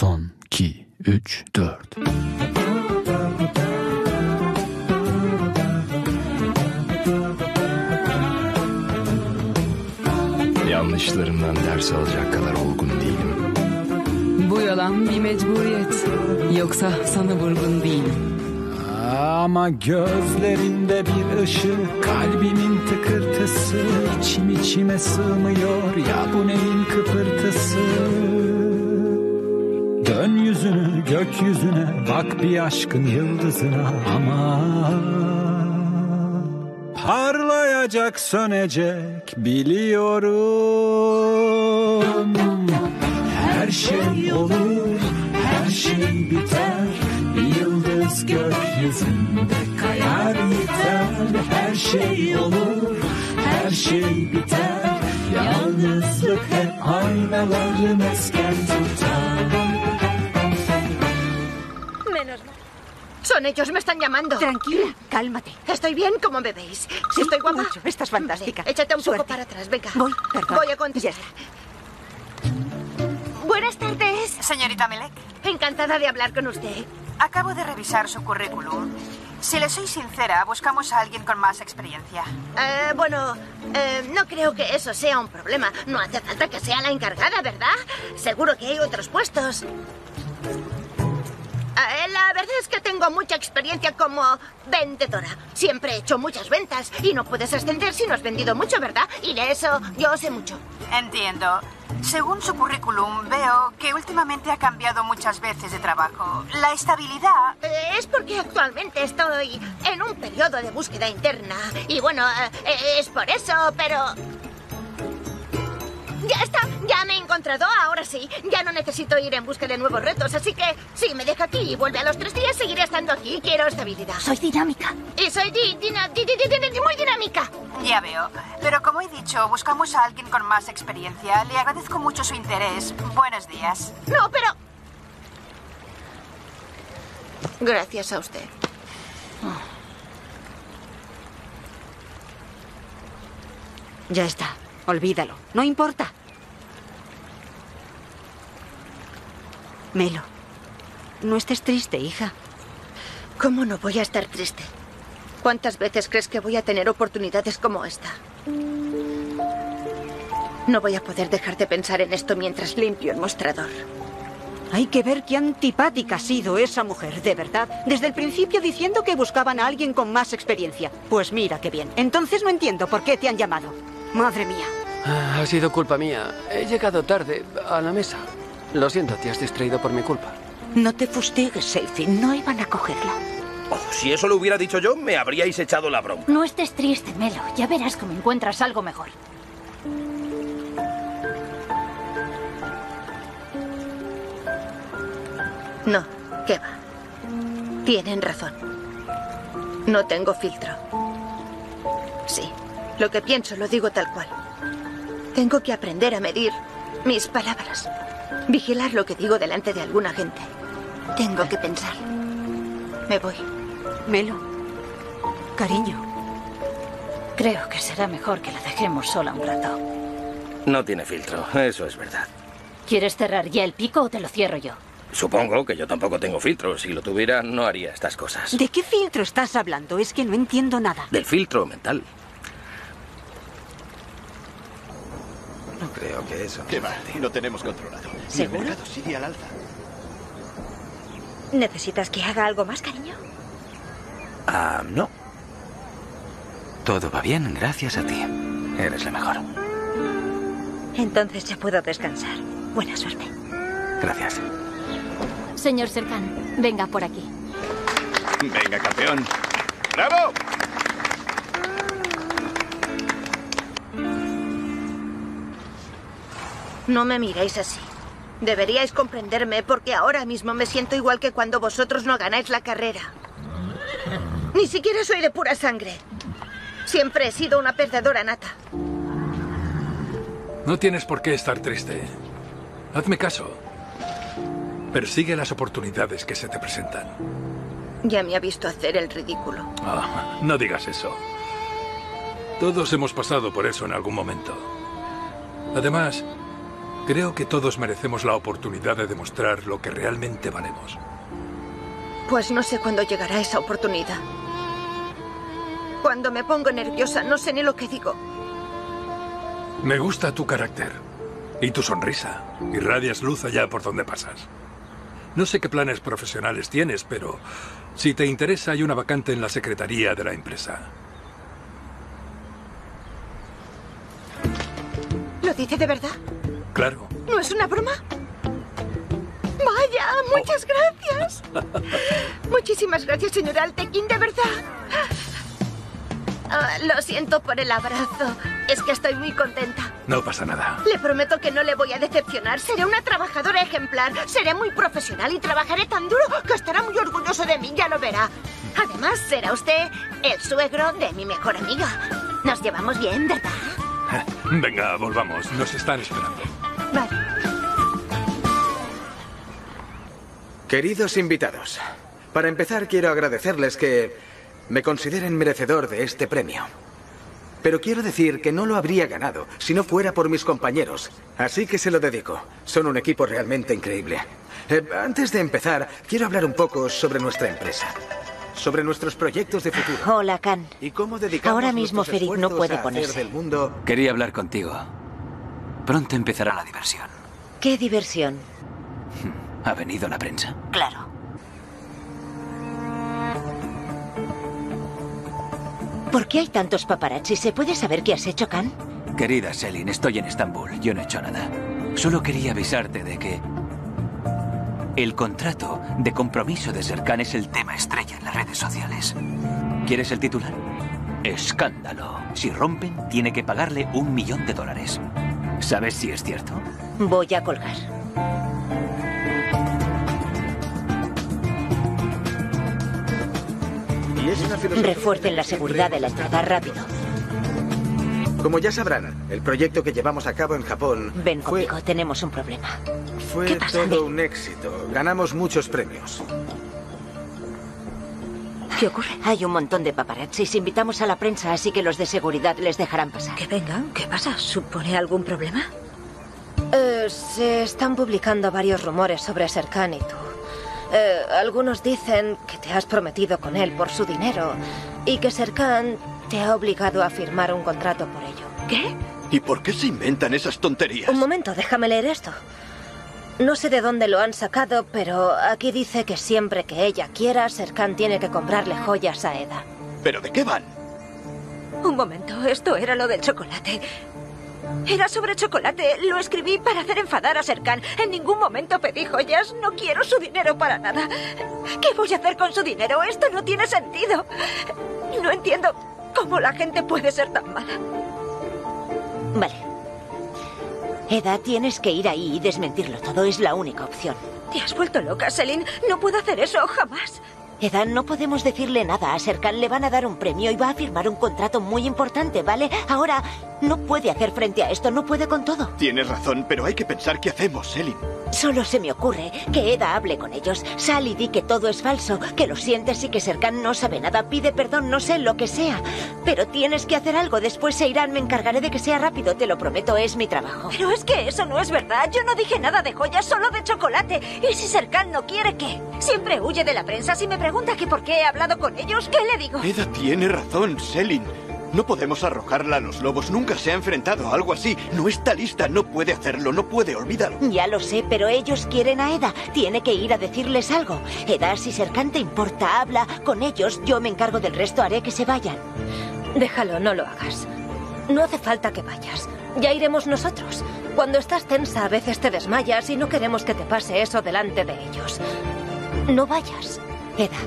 Son 2, 3, 4. Yanlışlarımdan ders alacak kadar olgun değilim. Bu yalan bir mecburiyet. Yoksa sana vurgun değilim. Ama gözlerinde bir ışık Kalbimin tıkırtısı içim içime sığmıyor Ya bu neyin kıpırtısı Dön yüzünü gökyüzüne Bak bir aşkın yıldızına. Ama Parlayacak sönecek biliyorum. Her şey olur her şey biter. Yıldız gökyüzünde kayar yeter Her şey olur her şey biter. Yalnızlık hep aynaları mesken tutar Son ellos, me están llamando. Tranquila, cálmate. Estoy bien, como me veis. Sí, Estoy guapa. mucho. Estás fantástica. Vale, échate un Suerte. poco para atrás, venga. Voy, perdón. Voy a contestar. Buenas tardes. Señorita Melek, Encantada de hablar con usted. acabo de revisar su currículum. Si le soy sincera, buscamos a alguien con más experiencia. Eh, bueno, eh, no creo que eso sea un problema. No hace falta que sea la encargada, ¿verdad? Seguro que hay otros puestos. Eh, la verdad es que tengo mucha experiencia como vendedora. Siempre he hecho muchas ventas y no puedes ascender si no has vendido mucho, ¿verdad? Y de eso yo sé mucho. Entiendo. Según su currículum, veo que últimamente ha cambiado muchas veces de trabajo. La estabilidad... Eh, Es porque actualmente estoy en un periodo de búsqueda interna. Y bueno, eh, eh, es por eso, pero... Ya está, ya me he encontrado, ahora sí. Ya no necesito ir en busca de nuevos retos, así que si me deja aquí y vuelve a los tres días, seguiré estando aquí. Quiero estabilidad. Soy dinámica. Y soy di- dina- di- di- di- di- di- muy dinámica. Ya veo. Pero como he dicho, buscamos a alguien con más experiencia. Le agradezco mucho su interés. Buenos días. No, pero... Gracias a usted. Ya está. Olvídalo. No importa. Melo. No estés triste, hija. ¿Cómo no voy a estar triste? ¿Cuántas veces crees que voy a tener oportunidades como esta? No voy a poder dejar de pensar en esto mientras limpio el mostrador. Hay que ver qué antipática ha sido esa mujer, de verdad. Desde el principio diciendo que buscaban a alguien con más experiencia. Pues mira qué bien. Entonces no entiendo por qué te han llamado. Madre mía. Ah, Ha sido culpa mía. He llegado tarde a la mesa. Lo siento, te has distraído por mi culpa. No te fustigues, Selfie. No iban a cogerla. Oh, si eso lo hubiera dicho yo, me habríais echado la broma. No estés triste, Melo. Ya verás cómo encuentras algo mejor. No, ¿qué va? Tienen razón. No tengo filtro. Sí, lo que pienso lo digo tal cual. Tengo que aprender a medir mis palabras. Vigilar lo que digo delante de alguna gente. Tengo que pensar. Me voy. Melo. Cariño. Creo que será mejor que la dejemos sola un rato. No tiene filtro, eso es verdad. ¿Quieres cerrar ya el pico o te lo cierro yo? Supongo que yo tampoco tengo filtro. Si lo tuviera, no haría estas cosas. ¿De qué filtro estás hablando? Es que no entiendo nada. Del filtro mental. Creo que eso. ¿Qué va? Lo tenemos controlado. Y el ¿Seguro? mercado sigue al alza. ¿Necesitas que haga algo más, cariño? Ah, no. Todo va bien gracias a ti. Eres la mejor. Entonces ya puedo descansar. Buena suerte. Gracias. Señor Serkan, venga por aquí. Venga, campeón. ¡Bravo! No me miréis así. Deberíais comprenderme porque ahora mismo me siento igual que cuando vosotros no ganáis la carrera. Ni siquiera soy de pura sangre. Siempre he sido una perdedora nata. No tienes por qué estar triste. Hazme caso. Persigue las oportunidades que se te presentan. Ya me ha visto hacer el ridículo. Ah, no digas eso. Todos hemos pasado por eso en algún momento. Además, Creo que todos merecemos la oportunidad de demostrar lo que realmente valemos. Pues no sé cuándo llegará esa oportunidad. Cuando me pongo nerviosa, no sé ni lo que digo. Me gusta tu carácter y tu sonrisa. Irradias luz allá por donde pasas. No sé qué planes profesionales tienes, pero si te interesa hay una vacante en la secretaría de la empresa. ¿Lo dice de verdad? Claro. ¿No es una broma? Vaya, muchas gracias. Muchísimas gracias, señor Altekin, de verdad. Ah, lo siento por el abrazo. Es que estoy muy contenta. No pasa nada. Le prometo que no le voy a decepcionar. Seré una trabajadora ejemplar. Seré muy profesional y trabajaré tan duro que estará muy orgulloso de mí, ya lo verá. Además, será usted el suegro de mi mejor amiga. Nos llevamos bien, ¿verdad? Venga, volvamos. Nos están esperando. Vale. Queridos invitados, para empezar quiero agradecerles que me consideren merecedor de este premio. Pero quiero decir que no lo habría ganado si no fuera por mis compañeros. Así que se lo dedico. Son un equipo realmente increíble. Eh, antes de empezar, quiero hablar un poco sobre nuestra empresa. Sobre nuestros proyectos de futuro. Hola, Khan. Y cómo dedicamos Ahora mismo Ferit no puede ponerse. del mundo Quería hablar contigo. Pronto empezará la diversión. ¿Qué diversión? ¿Ha venido la prensa? Claro. ¿Por qué hay tantos paparazzi? ¿Se puede saber qué has hecho, Khan? Querida Selin, estoy en Estambul. Yo no he hecho nada. Solo quería avisarte de que el contrato de compromiso de Serkan es el tema estrella en las redes sociales. ¿Quieres el titular? Escándalo. Si rompen, tiene que pagarle un millón de dólares. ¿Sabes si es cierto? Voy a colgar. y es una filosofía Refuercen la seguridad de la entrada rápido. Como ya sabrán, el proyecto que llevamos a cabo en Japón Ven conmigo, tenemos un problema. fue ¿Qué pasa, todo un éxito. Ganamos muchos premios. ¿Qué ocurre? Hay un montón de paparazzis. Invitamos a la prensa, así que los de seguridad les dejarán pasar. Que vengan. ¿Qué pasa? ¿Supone algún problema? Eh, se están publicando varios rumores sobre Serkan y tú. Eh, algunos dicen que te has prometido con él por su dinero y que Serkan te ha obligado a firmar un contrato por ello. ¿Qué? ¿Y por qué se inventan esas tonterías? Un momento, déjame leer esto. No sé de dónde lo han sacado, pero aquí dice que siempre que ella quiera, Serkan tiene que comprarle joyas a Eda. ¿Pero de qué van? Un momento, esto era lo del chocolate. Era sobre chocolate. Lo escribí para hacer enfadar a Serkan. En ningún momento pedí joyas. No quiero su dinero para nada. ¿Qué voy a hacer con su dinero? Esto no tiene sentido. No entiendo cómo la gente puede ser tan mala. Vale. Eda, tienes que ir ahí y desmentirlo todo. Es la única opción. Te has vuelto loca, Celine. No puedo hacer eso jamás. Eda, no podemos decirle nada a Serkan. Le van a dar un premio y va a firmar un contrato muy importante, ¿vale? Ahora, no puede hacer frente a esto. No puede con todo. Tienes razón, pero hay que pensar qué hacemos, Selin. Solo se me ocurre que Eda hable con ellos. Sal y di que todo es falso, que lo sientes y que Serkan no sabe nada. Pide perdón, no sé, lo que sea. Pero tienes que hacer algo. Después se irán. Me encargaré de que sea rápido. Te lo prometo, es mi trabajo. Pero es que eso no es verdad. Yo no dije nada de joyas, solo de chocolate. ¿Y si Serkan no quiere qué? Siempre huye de la prensa. Si me pregunta que por qué he hablado con ellos, ¿qué le digo? Eda tiene razón, Selin. No podemos arrojarla a los lobos. Nunca se ha enfrentado a algo así. No está lista, no puede hacerlo, no puede, olvídalo. Ya lo sé, pero ellos quieren a Eda. Tiene que ir a decirles algo. Eda, si Serkan te importa, habla con ellos. Yo me encargo del resto, haré que se vayan. Déjalo, no lo hagas. No hace falta que vayas. Ya iremos nosotros. Cuando estás tensa a veces te desmayas y no queremos que te pase eso delante de ellos. No vayas. Eda,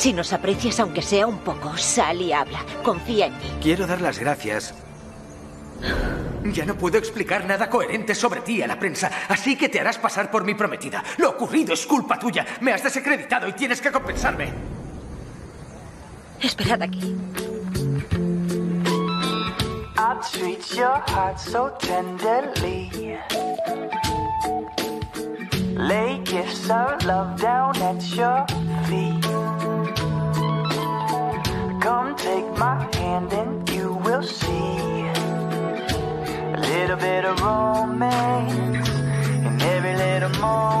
si nos aprecias aunque sea un poco, sal y habla. Confía en mí. Quiero dar las gracias. Ya no puedo explicar nada coherente sobre ti a la prensa, así que te harás pasar por mi prometida. Lo ocurrido es culpa tuya. Me has desacreditado y tienes que compensarme. Esperad aquí. I treat your heart so tenderly. Lay gifts of love down at your feet. bit of romance in every little moment.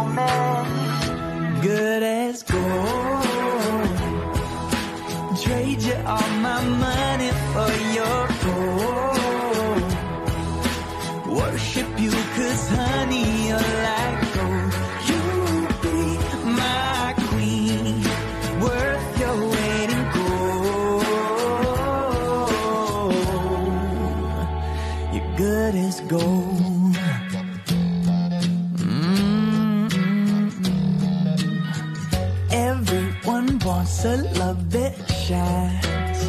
Wants a love that shines.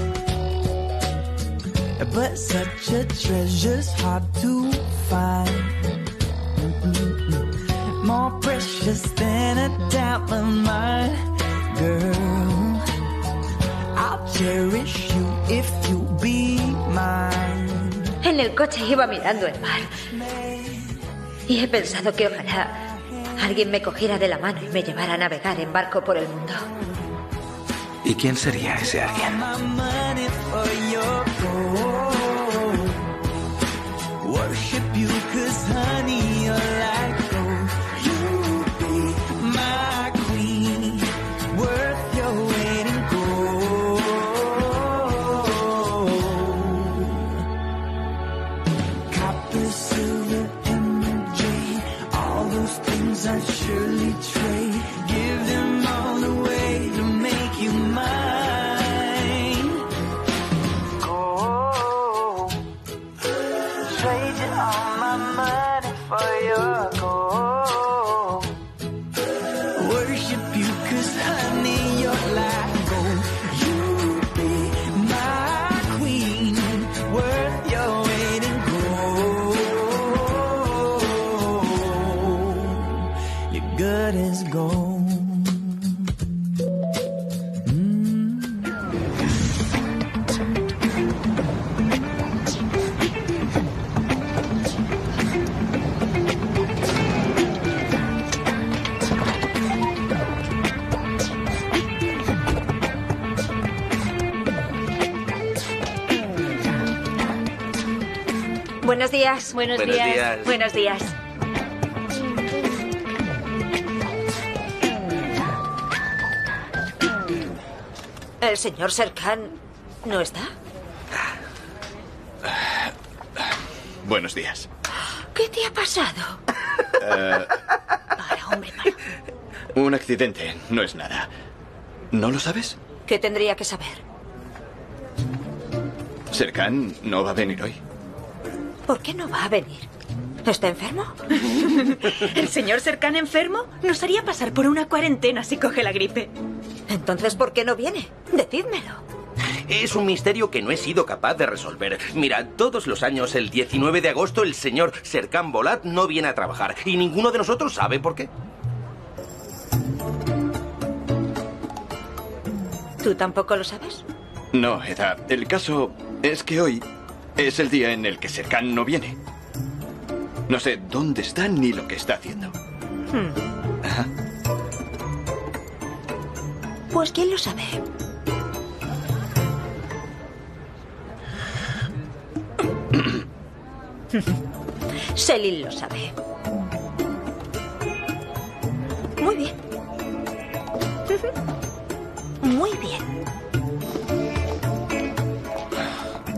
But such a treasure's hard to find. Mm-mm-mm. More precious than a diamond, my girl. I'll cherish you if you be mine. En el coche iba mirando el mar. Y he pensado que ojalá alguien me cogiera de la mano y me llevara a navegar en barco por el mundo. ¿Y quién sería ese alguien? Días. Buenos Buenos días. días. Buenos días. ¿El señor Serkan no está? Buenos días. ¿Qué te ha pasado? Eh, un accidente, no es nada. ¿No lo sabes? ¿Qué tendría que saber? Serkan no va a venir hoy. ¿Por qué no va a venir? ¿Está enfermo? ¿El señor Serkan enfermo? Nos haría pasar por una cuarentena si coge la gripe. Entonces, ¿por qué no viene? Decídmelo. Es un misterio que no he sido capaz de resolver. Mira, todos los años, el 19 de agosto, el señor Serkan Bolat no viene a trabajar. Y ninguno de nosotros sabe por qué. ¿Tú tampoco lo sabes? No, Eda. El caso es que hoy es el día en el que Serkan no viene. No sé dónde está ni lo que está haciendo. Hmm. Ajá. Pues quién lo sabe. Selin lo sabe. Muy bien. Muy bien.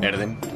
Erden.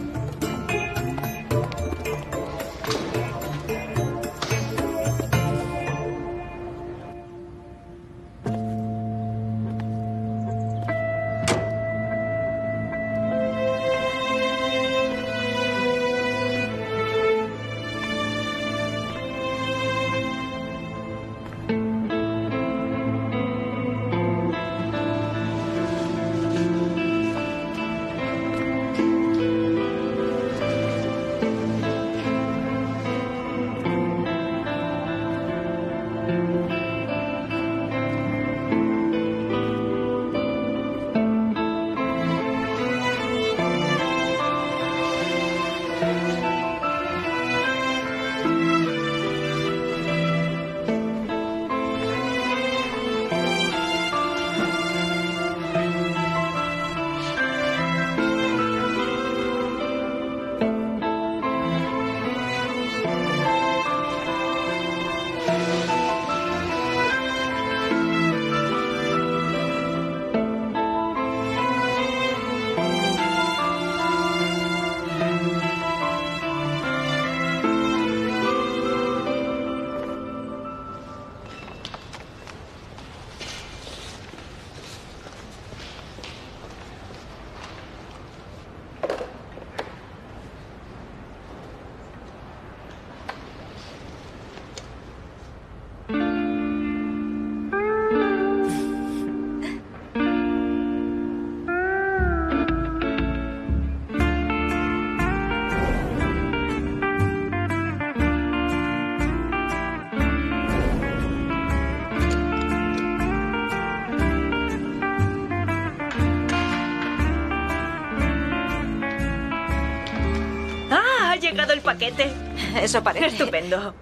Paquete? Eso parece. Estupendo.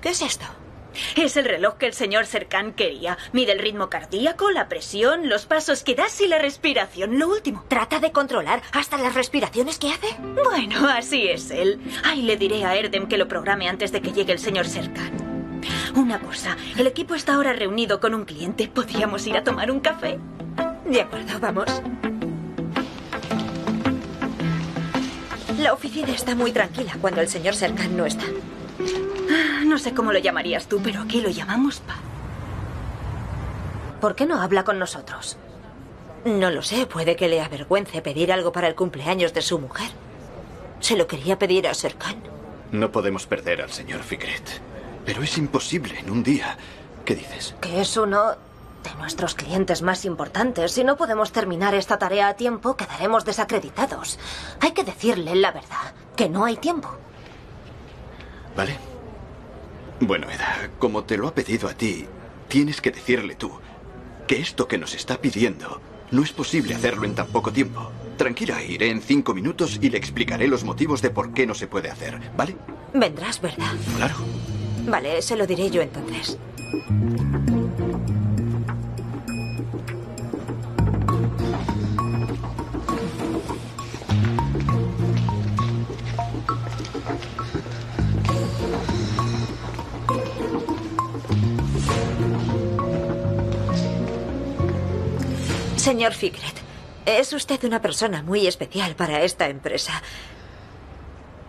¿Qué es esto? Es el reloj que el señor Serkan quería. Mide el ritmo cardíaco, la presión, los pasos que das y la respiración. Lo último. ¿Trata de controlar hasta las respiraciones que hace? Bueno, así es él. Ay, le diré a Erdem que lo programe antes de que llegue el señor Serkan. Una cosa, el equipo está ahora reunido con un cliente. ¿Podríamos ir a tomar un café? De acuerdo, vamos. La oficina está muy tranquila cuando el señor Serkan no está. No sé cómo lo llamarías tú, pero aquí lo llamamos paz. ¿Por qué no habla con nosotros? No lo sé, puede que le avergüence pedir algo para el cumpleaños de su mujer. Se lo quería pedir a Serkan. No podemos perder al señor Ficret. Pero es imposible en un día. ¿Qué dices? Que es uno de nuestros clientes más importantes. Si no podemos terminar esta tarea a tiempo, quedaremos desacreditados. Hay que decirle la verdad, que no hay tiempo. ¿Vale? Bueno, Eda, como te lo ha pedido a ti, tienes que decirle tú que esto que nos está pidiendo no es posible hacerlo en tan poco tiempo. Tranquila, iré en cinco minutos y le explicaré los motivos de por qué no se puede hacer, ¿vale? Vendrás, ¿verdad? Claro. Vale, se lo diré yo entonces. Señor Ficret, es usted una persona muy especial para esta empresa.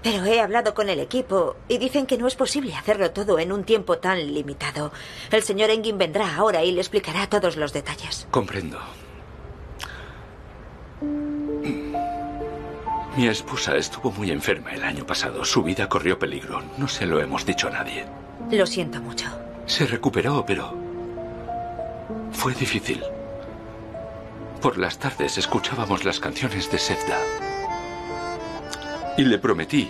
Pero he hablado con el equipo y dicen que no es posible hacerlo todo en un tiempo tan limitado. El señor Engin vendrá ahora y le explicará todos los detalles. Comprendo. Mi esposa estuvo muy enferma el año pasado. Su vida corrió peligro. No se lo hemos dicho a nadie. Lo siento mucho. Se recuperó, pero fue difícil. Por las tardes escuchábamos las canciones de Sefda. Y le prometí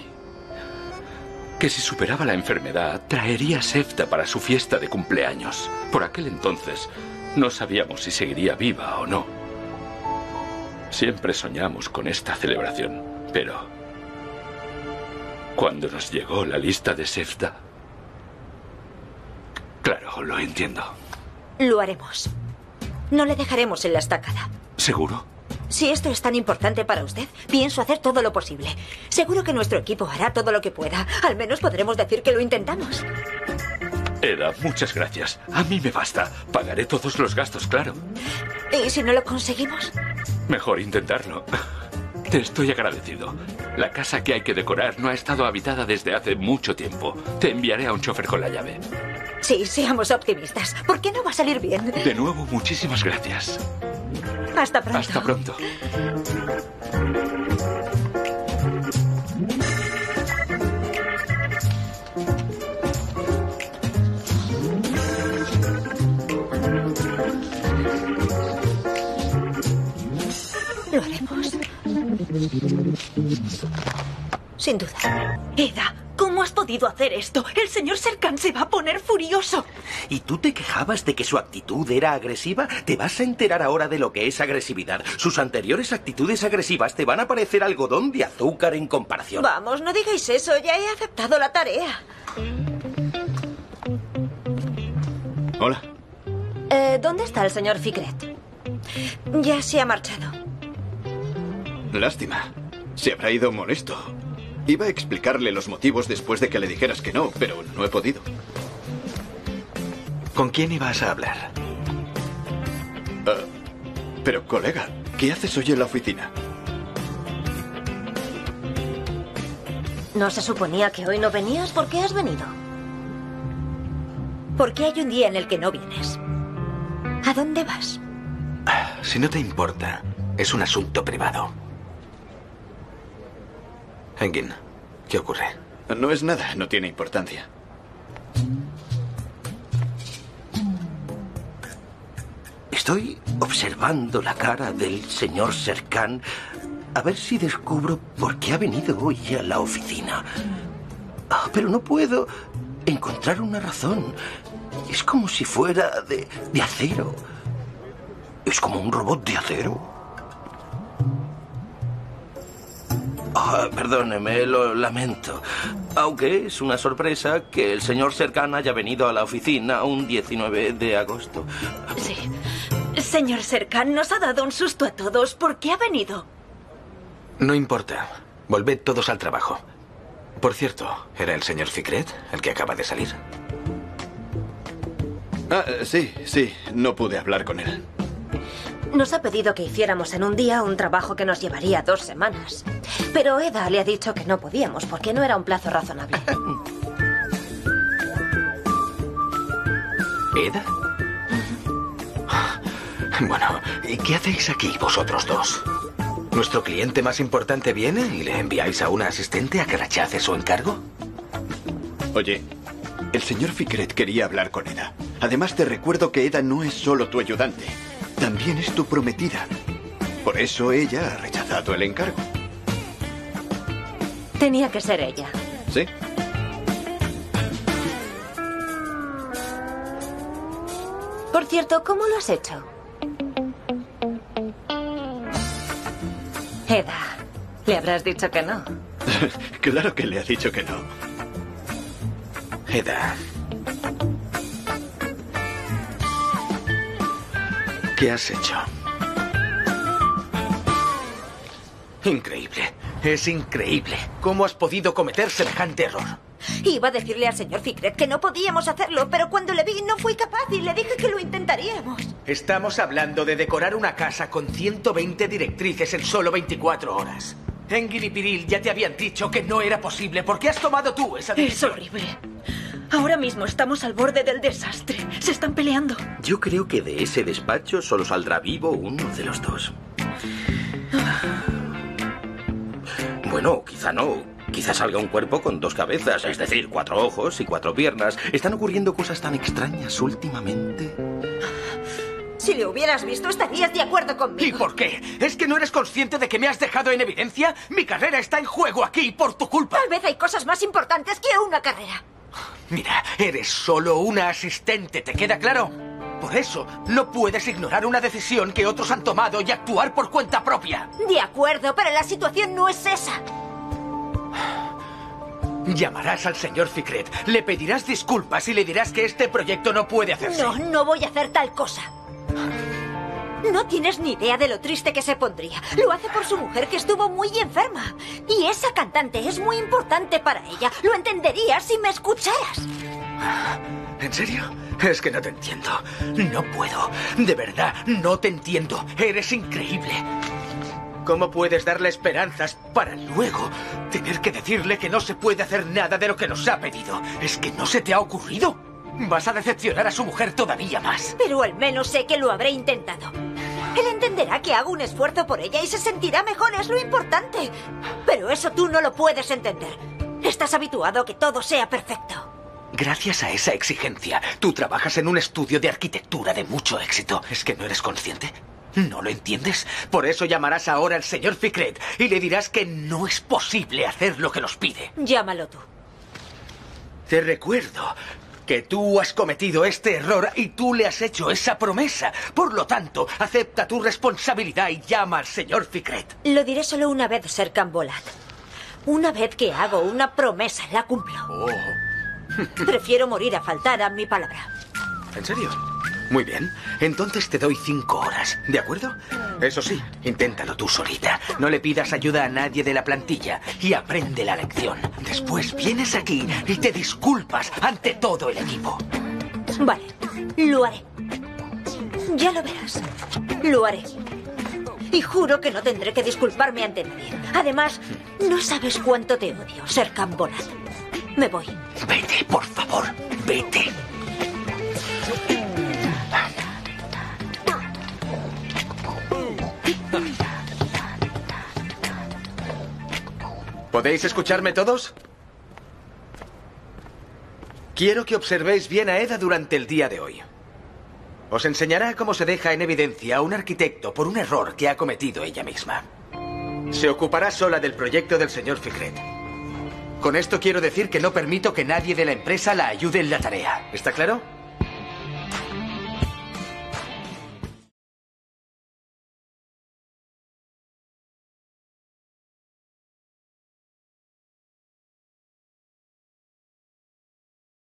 que si superaba la enfermedad, traería Sefda para su fiesta de cumpleaños. Por aquel entonces, no sabíamos si seguiría viva o no. Siempre soñamos con esta celebración, pero cuando nos llegó la lista de Sefda, claro, lo entiendo. Lo haremos. No le dejaremos en la estacada. ¿Seguro? Si esto es tan importante para usted, pienso hacer todo lo posible. Seguro que nuestro equipo hará todo lo que pueda. Al menos podremos decir que lo intentamos. Eda, muchas gracias. A mí me basta. Pagaré todos los gastos, claro. ¿Y si no lo conseguimos? Mejor intentarlo. Te estoy agradecido. La casa que hay que decorar no ha estado habitada desde hace mucho tiempo. Te enviaré a un chofer con la llave. Sí, seamos optimistas. ¿Por qué no va a salir bien? De nuevo, muchísimas gracias. Hasta pronto. Hasta pronto. Sin duda. Eda, ¿cómo has podido hacer esto? El señor Serkan se va a poner furioso. ¿Y tú te quejabas de que su actitud era agresiva? Te vas a enterar ahora de lo que es agresividad. Sus anteriores actitudes agresivas te van a parecer algodón de azúcar en comparación. Vamos, no digáis eso. Ya he aceptado la tarea. Hola. Eh, ¿Dónde está el señor Ficret? Ya se ha marchado. Lástima. Se habrá ido molesto. Iba a explicarle los motivos después de que le dijeras que no, pero no he podido. ¿Con quién ibas a hablar? Ah, pero, colega, ¿qué haces hoy en la oficina? ¿No se suponía que hoy no venías? ¿Por qué has venido? ¿Por qué hay un día en el que no vienes? ¿A dónde vas? Si no te importa, es un asunto privado. Engin, ¿qué ocurre? No es nada, no tiene importancia. Estoy observando la cara del señor Serkan a ver si descubro por qué ha venido hoy a la oficina. Ah, pero no puedo encontrar una razón. Es como si fuera de, de acero. Es como un robot de acero. Ah, perdóneme, lo lamento. Aunque es una sorpresa que el señor Serkan haya venido a la oficina un 19 de agosto. Sí. Señor Serkan, nos ha dado un susto a todos. ¿Por qué ha venido? No importa. Volved todos al trabajo. Por cierto, ¿era el señor Ficret el que acaba de salir? Ah, sí, sí. No pude hablar con él. Nos ha pedido que hiciéramos en un día un trabajo que nos llevaría dos semanas. Pero Eda le ha dicho que no podíamos porque no era un plazo razonable. ¿Eda? Bueno, ¿y qué hacéis aquí vosotros dos? ¿Nuestro cliente más importante viene y le enviáis a una asistente a que rechace su encargo? Oye, el señor Ficret quería hablar con Eda. Además, te recuerdo que Eda no es solo tu ayudante, también es tu prometida. Por eso ella ha rechazado el encargo. Tenía que ser ella. ¿Sí? Por cierto, ¿cómo lo has hecho? Eda, le habrás dicho que no. claro que le ha dicho que no. Eda. ¿Qué has hecho? Increíble. Es increíble. ¿Cómo has podido cometer semejante error? Iba a decirle al señor Ficret que no podíamos hacerlo, pero cuando le vi no fui capaz y le dije que lo intentaríamos. Estamos hablando de decorar una casa con 120 directrices en solo 24 horas. Engin y Piril ya te habían dicho que no era posible. ¿Por qué has tomado tú esa Es decisión? horrible. Ahora mismo estamos al borde del desastre. Se están peleando. Yo creo que de ese despacho solo saldrá vivo uno de los dos. Bueno, quizá no. Quizá salga un cuerpo con dos cabezas, es decir, cuatro ojos y cuatro piernas. Están ocurriendo cosas tan extrañas últimamente. Si le hubieras visto, estarías de acuerdo conmigo. ¿Y por qué? ¿Es que no eres consciente de que me has dejado en evidencia? Mi carrera está en juego aquí por tu culpa. Tal vez hay cosas más importantes que una carrera. Mira, eres solo una asistente, ¿te queda claro? Por eso, no puedes ignorar una decisión que otros han tomado y actuar por cuenta propia. De acuerdo, pero la situación no es esa. Llamarás al señor Ficret, le pedirás disculpas y le dirás que este proyecto no puede hacerse. No, no voy a hacer tal cosa. No tienes ni idea de lo triste que se pondría. Lo hace por su mujer que estuvo muy enferma. Y esa cantante es muy importante para ella. Lo entenderías si me escucharas. ¿En serio? Es que no te entiendo. No puedo. De verdad, no te entiendo. Eres increíble. ¿Cómo puedes darle esperanzas para luego tener que decirle que no se puede hacer nada de lo que nos ha pedido? ¿Es que no se te ha ocurrido? Vas a decepcionar a su mujer todavía más. Pero al menos sé que lo habré intentado. Él entenderá que hago un esfuerzo por ella y se sentirá mejor, es lo importante. Pero eso tú no lo puedes entender. Estás habituado a que todo sea perfecto. Gracias a esa exigencia, tú trabajas en un estudio de arquitectura de mucho éxito. ¿Es que no eres consciente? ¿No lo entiendes? Por eso llamarás ahora al señor Ficret y le dirás que no es posible hacer lo que nos pide. Llámalo tú. Te recuerdo que tú has cometido este error y tú le has hecho esa promesa. Por lo tanto, acepta tu responsabilidad y llama al señor Ficret. Lo diré solo una vez, Serkan Bolat. Una vez que hago una promesa, la cumplo. Oh. Prefiero morir a faltar a mi palabra. ¿En serio? Muy bien. Entonces te doy cinco horas, ¿de acuerdo? Eso sí, inténtalo tú solita. No le pidas ayuda a nadie de la plantilla y aprende la lección. Después vienes aquí y te disculpas ante todo el equipo. Vale, lo haré. Ya lo verás. Lo haré. Y juro que no tendré que disculparme ante nadie. Además, no sabes cuánto te odio, Serkan Bolat. Me voy. Vete, por favor, vete. ¿Podéis escucharme todos? Quiero que observéis bien a Eda durante el día de hoy. Os enseñará cómo se deja en evidencia a un arquitecto por un error que ha cometido ella misma. Se ocupará sola del proyecto del señor Ficret. Con esto quiero decir que no permito que nadie de la empresa la ayude en la tarea. ¿Está claro?